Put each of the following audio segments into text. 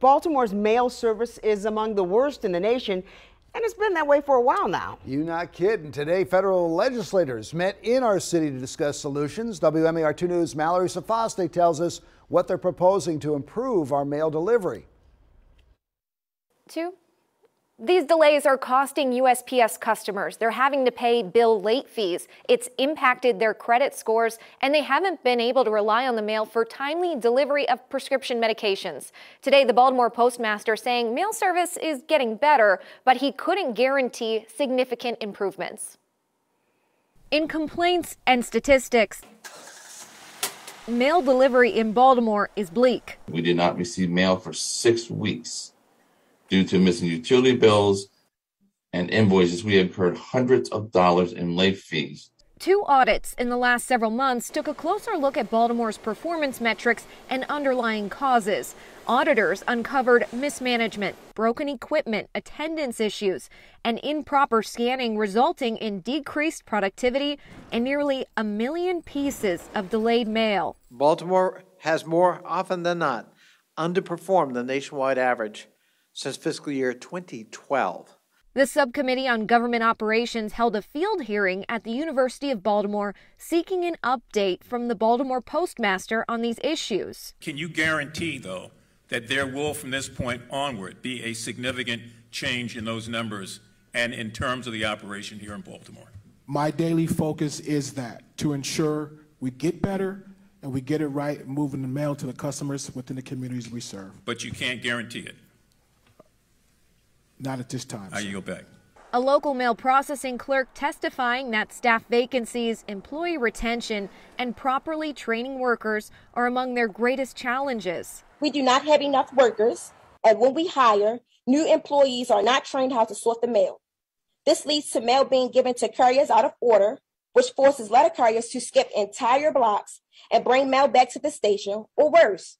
Baltimore's mail service is among the worst in the nation, and it's been that way for a while now. You not kidding. Today, federal legislators met in our city to discuss solutions. WMAR 2 News' Mallory Sofastaii tells us what they're proposing to improve our mail delivery. Two these delays are costing USPS customers. They're having to pay bill late fees. It's impacted their credit scores, and they haven't been able to rely on the mail for timely delivery of prescription medications. Today, the Baltimore postmaster saying mail service is getting better, but he couldn't guarantee significant improvements. In complaints and statistics, mail delivery in Baltimore is bleak. We did not receive mail for six weeks. Due to missing utility bills and invoices, we incurred hundreds of dollars in late fees. Two audits in the last several months took a closer look at Baltimore's performance metrics and underlying causes. Auditors uncovered mismanagement, broken equipment, attendance issues, and improper scanning, resulting in decreased productivity and nearly a million pieces of delayed mail. Baltimore has more often than not underperformed the nationwide average since fiscal year 2012. The Subcommittee on Government Operations held a field hearing at the University of Baltimore seeking an update from the Baltimore Postmaster on these issues. Can you guarantee, though, that there will, from this point onward, be a significant change in those numbers and in terms of the operation here in Baltimore? My daily focus is that to ensure we get better and we get it right, moving the mail to the customers within the communities we serve. But you can't guarantee it. Not at this time. I yield back. A local mail processing clerk testifying that staff vacancies, employee retention, and properly training workers are among their greatest challenges. We do not have enough workers, and when we hire, new employees are not trained how to sort the mail. This leads to mail being given to couriers out of order, which forces letter carriers to skip entire blocks and bring mail back to the station, or worse,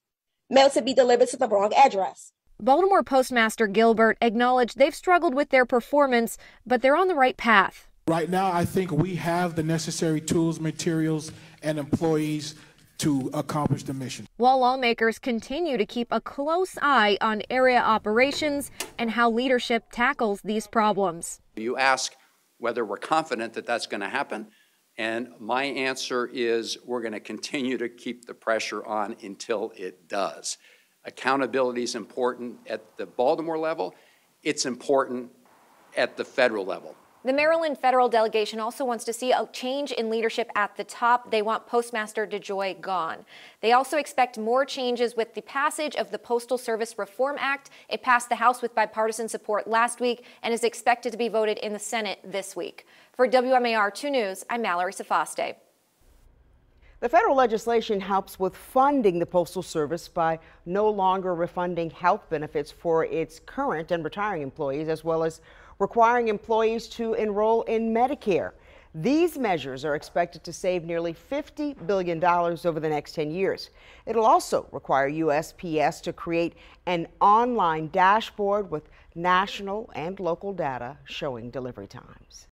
mail to be delivered to the wrong address. Baltimore Postmaster Gilbert acknowledged they've struggled with their performance, but they're on the right path. Right now, I think we have the necessary tools, materials, and employees to accomplish the mission. While lawmakers continue to keep a close eye on area operations and how leadership tackles these problems. You ask whether we're confident that that's going to happen, and my answer is we're going to continue to keep the pressure on until it does. Accountability is important at the Baltimore level. It's important at the federal level. The Maryland federal delegation also wants to see a change in leadership at the top. They want Postmaster DeJoy gone. They also expect more changes with the passage of the Postal Service Reform Act. It passed the House with bipartisan support last week and is expected to be voted in the Senate this week. For WMAR 2 News, I'm Mallory Sofastaii. The federal legislation helps with funding the Postal Service by no longer refunding health benefits for its current and retiring employees, as well as requiring employees to enroll in Medicare. These measures are expected to save nearly $50 billion over the next 10 years. It'll also require USPS to create an online dashboard with national and local data showing delivery times.